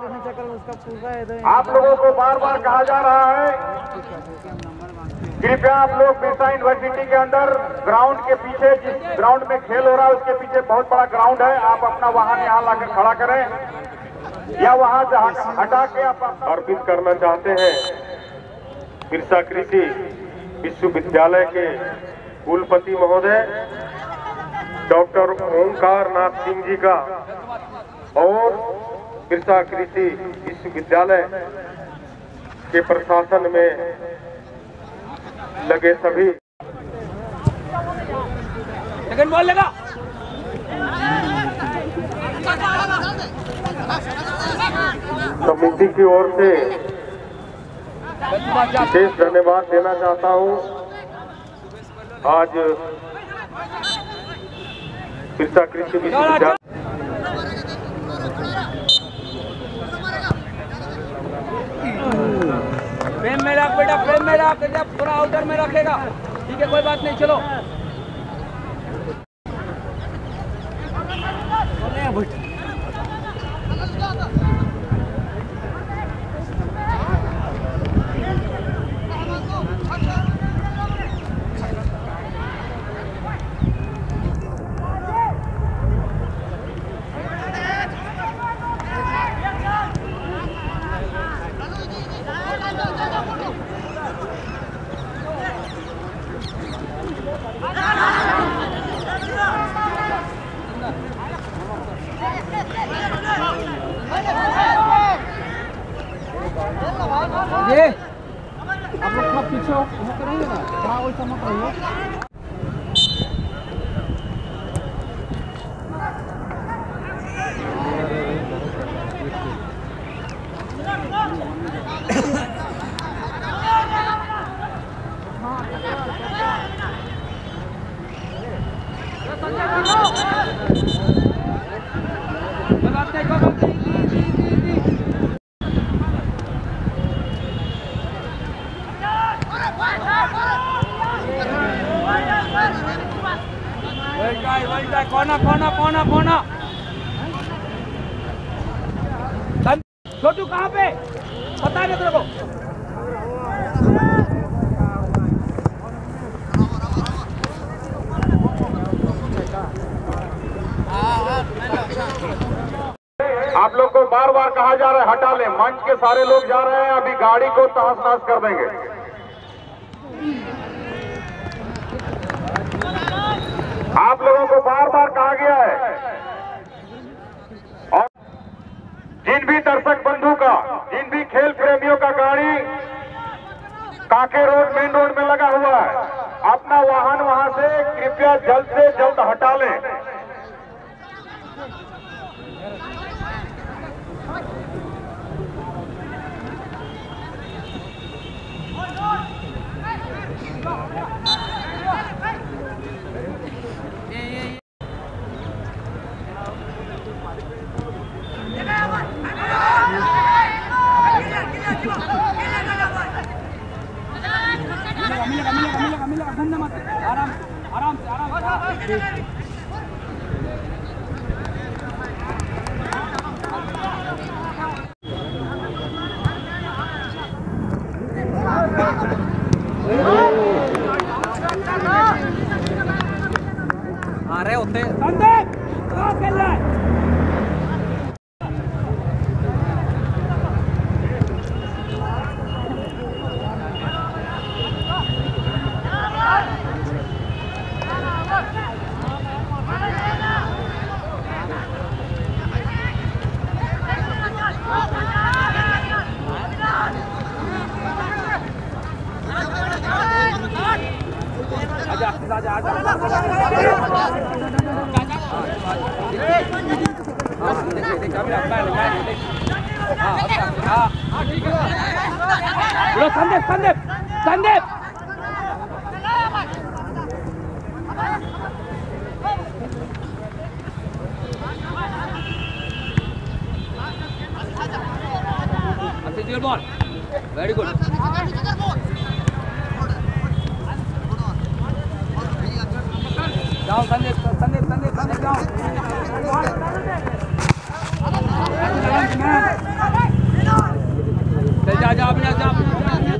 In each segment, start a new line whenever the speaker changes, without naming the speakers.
आप लोगों को बार बार कहा जा रहा है, कृपया आप लोग बिरसा यूनिवर्सिटी के अंदर ग्राउंड के पीछे, जिस ग्राउंड में खेल हो रहा है, उसके पीछे बहुत बड़ा ग्राउंड है, आप अपना वाहन यहाँ लाकर खड़ा करें, या वहाँ से हटा के आप अर्पित करना चाहते हैं, बिरसा कृषि विश्वविद्यालय के कुलपति महोदय, डॉक्टर ओंकार नाथ सिंह जी का, और बिरसा कृषि विश्वविद्यालय के प्रशासन में लगे सभी।
लेकिन बोल लेगा।
समिति की ओर से विशेष धन्यवाद देना चाहता हूँ। आज कृषि विश्वविद्यालय
फ्रेम में रख बेटा फ्रेम में रख पूरा आउटर में रखेगा। ठीक है, कोई बात नहीं, चलो ये आप लोग थोड़ा पीछे हो वहाँ पे रहिए ना हाँ वैसा मत रहिए कोई बात नहीं कोई बात नहीं दी, दी, दी, दी। वेल ट्राई वेल ट्राई कोना कोना कोना कोना सन- छोटू कहाँ पे पता नहीं तेरे को
आप लोग को बार बार कहा जा रहा है हटा ले मंच के सारे लोग जा रहे हैं, अभी गाड़ी को तहस नहस कर देंगे। आप लोगों को बार बार कहा गया है, और जिन भी दर्शक बंधु का, जिन भी खेल प्रेमियों का गाड़ी काके रोड मेन रोड में लगा हुआ है, अपना वाहन वहाँ से कृपया जल्द से जल्द हटा लें।
आराम आराम से आराम आ रहे होते संदीप कहाँ खेल रहा है आजा आजा आजा हाँ देख देख अभी लगता है लगता है देख हाँ अच्छा हाँ हाँ ठीक है संदीप संदीप संदीप वेरी गुड जाओ संदेश संदेश संदेश संदेश जाओ। जा जा अपने जा अपने जा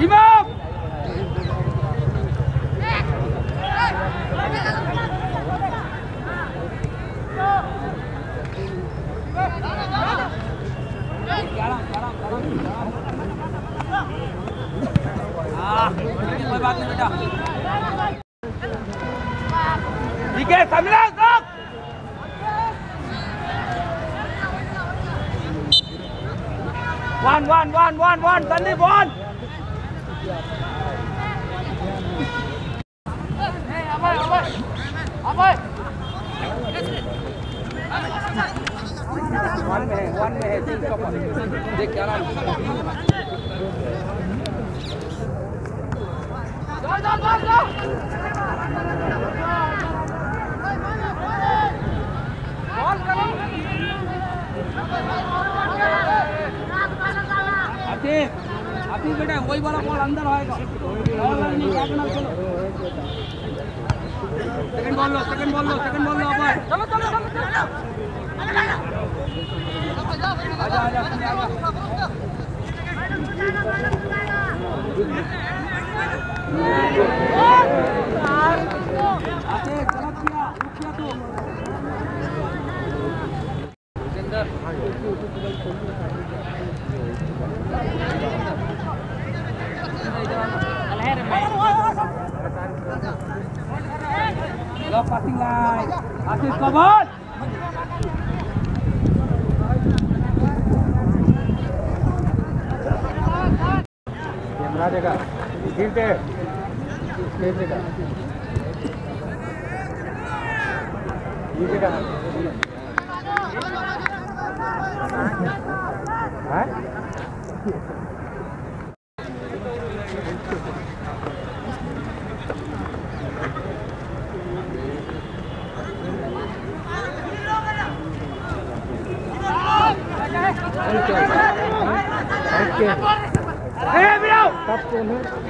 Imam! Ah, कोई बात नहीं बेटा ठीक है समझा सब one one one one one Sandeep one one में पर बेटा वही वाला बॉल अंदर आएगा। बॉल नहीं चलो। सेकंड बॉल लो सेकंड बॉल लो सेकंड बॉल लो अपन चलो चलो चलो आजा आजा सुनिए आजा आतिफ गलत किया रुक किया तू Jinder Go passing line. Assis cover.
Camera देगा गिर दे गिर देगा गिर देगा हाँ ओके
Hey, bro.
कब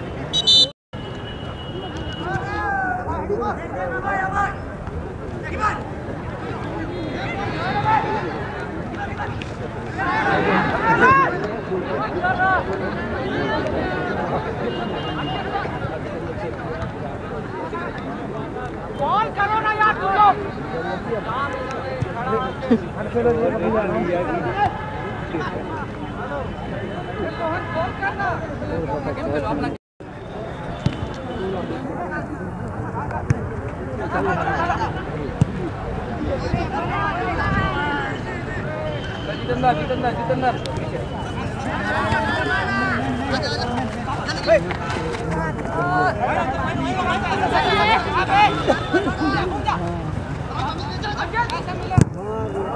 जितेंद्र जितेंद्र जितेंद्र Hey!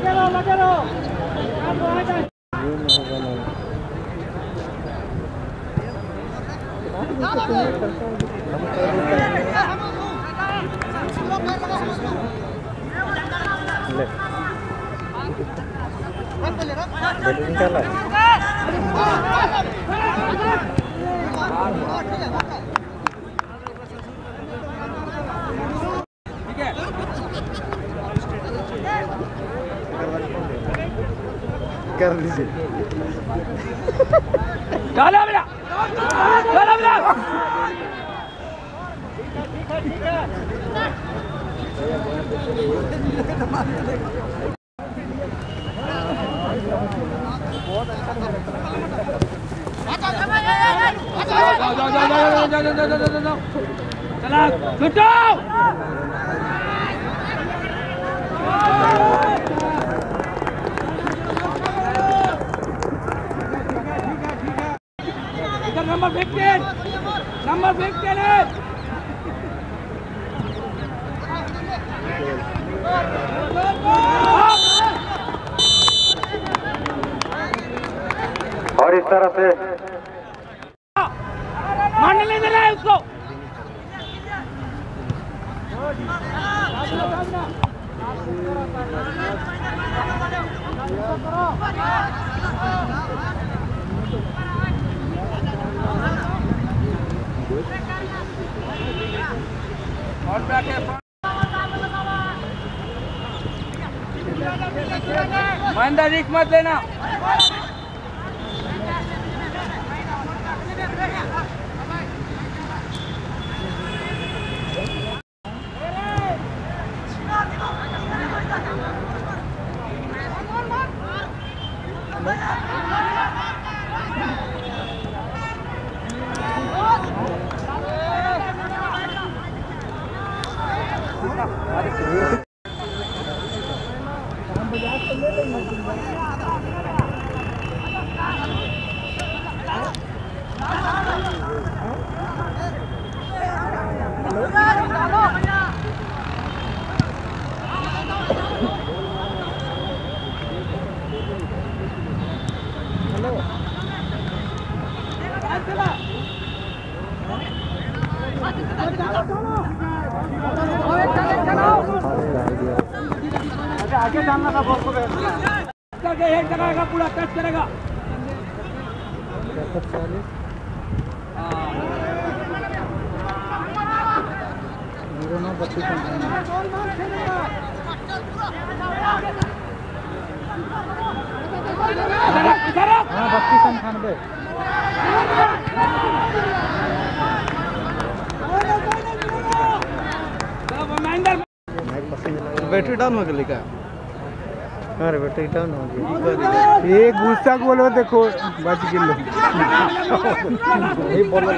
খেলা
कर
दीजिए डाला मेरा डाला मेरा चला छुट्टो
और इस तरह से
मारने नहीं देना है उसको और बैक है महेंद्र रिक मत लेना करके हेड कराएगा पूरा टच करेगा
ज़ीरो नौ बत्तीस अंठानवे
इधर रख, इधर रख।
हाँ बत्तीस अंठानवे
अब महेंद्र
बैटरी डाउन हो गई का अरे बैटरी डाउन हो गई ये गुस्सा बोलो देखो बच गिल ये बोलो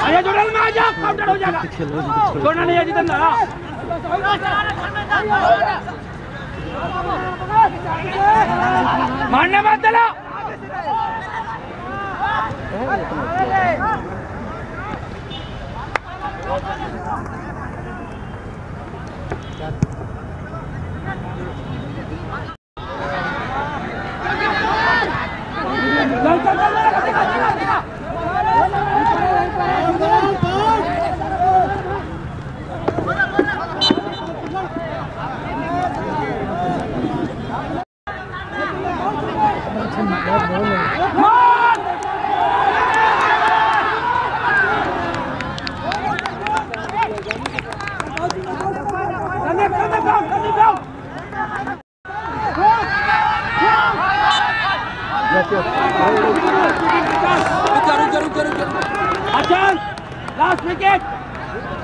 अरे जोड़ल में आ जा काउंटर हो जाएगा छोड़ना नहीं है जितना हाँ। मारने मत देना चल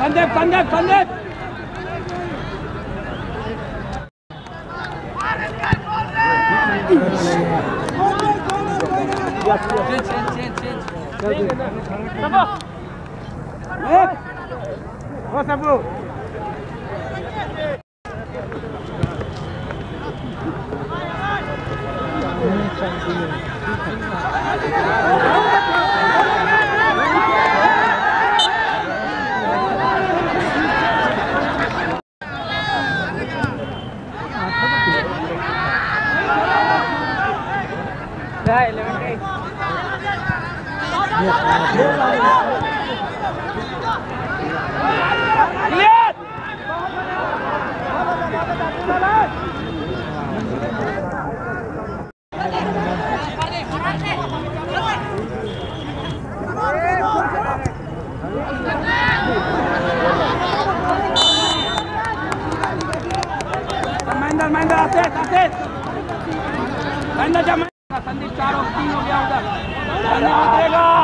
संदीप संदीप संदीप
ओ सबू
क्लियर महेंद्र महेंद्र आसिफ आसिफ महेंद्र जा महेंद्र संदीप चार और तीन हो गया उधर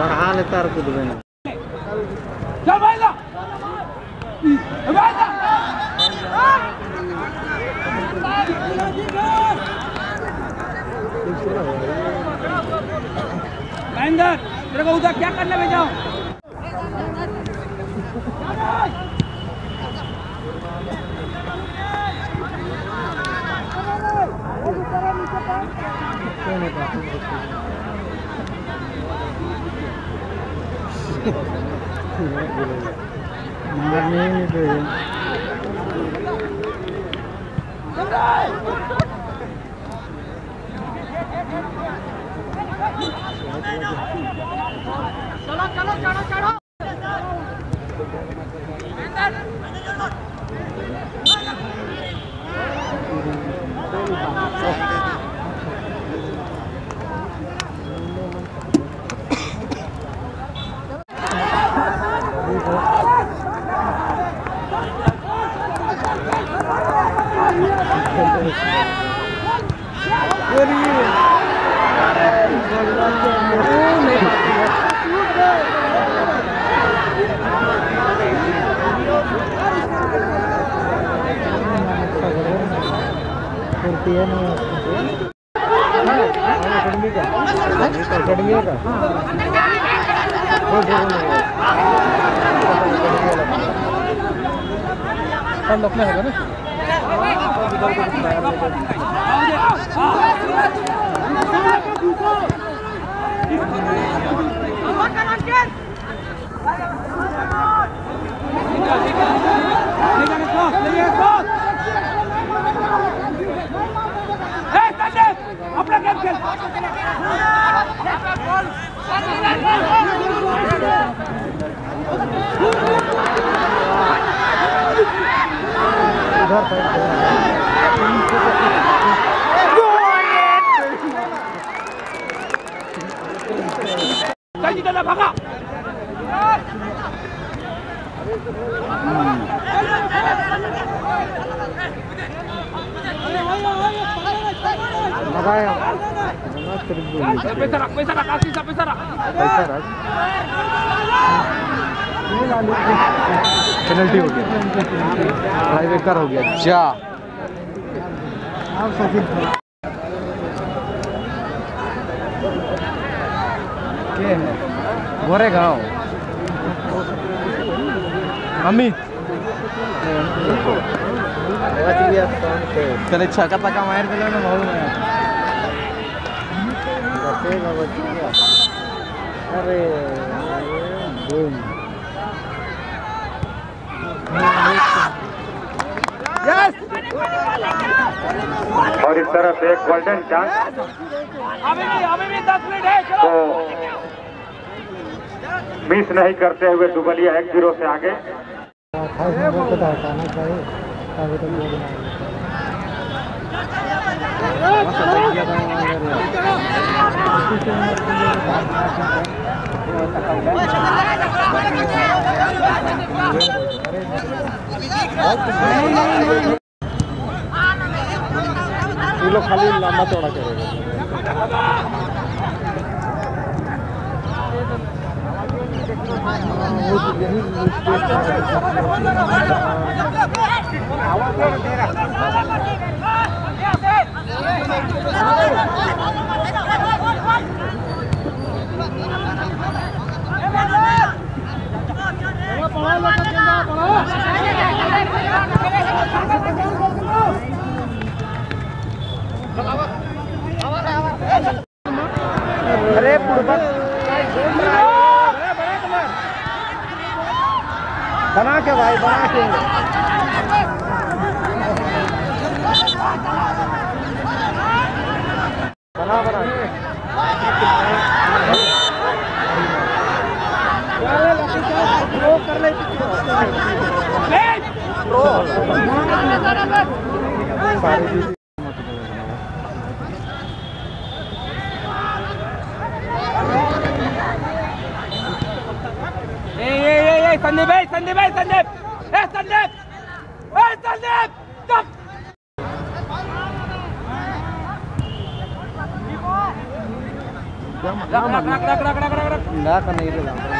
बढ़ा ले तार कूद में
चल महेंद्र महेंद्र महेंद्र तेरे को उधर क्या करने भेजा हूँ?
मारने नहीं तो चलो चलो चलो। करती कल अपना होगा ना
Legal cross, legal cross. Hey, Sandeep, अपना गेम खेल चल जितना भागा
लगाया।
पैसा रख पैसा रख आशीष पैसा रख।
पैसा रख। पेनल्टी हो गया। ट्राई बेकार हो गया। जा। आप सचिन के गोरेगांव अमित त्याने छका का बाहेर गेला ना भाऊ अरे
और इस तरह से एक गोल्डन चांस तो मिस नहीं करते हुए दुबलिया एक ज़ीरो से आगे।
चाहिए। এগুলো খালি লম্বা চড়া করে আমাদের अरे बना के भाई बना के बना बना के कर ले सारे चीज़
ए ए ए ए संदीप भाई संदीप भाई संदीप ए संदीप ए संदीप stop रख रख रख रख रख रख रख रख
ना का नहीं रे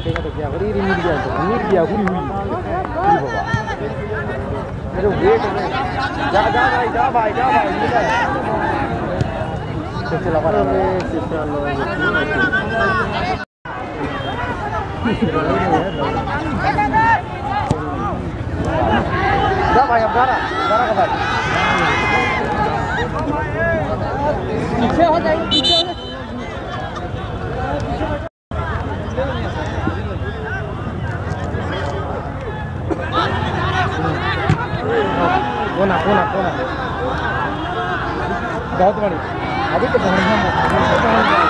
ओके तो क्या करी रे मिल गया मिल गया हुई हुई अरे वेट जा जा भाई जा भाई जा भाई मिल तो चला पड़ा चलो जा भाई अब जा रहा जा रहा भाई पीछे हो जाएगी पीछे हो जाएगी Pona, pona, pona. Gautamani. Ahorita te ponemos.